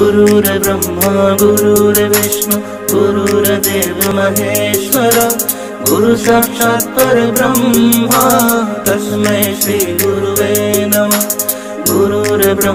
गुरुर्ब्रह्मा गुरुर्विष्णु गुरुर्देव महेश्वर। गुरु साक्षात् तस्मै श्रीगुरुवे नमः। गुरुर्ब्रह्म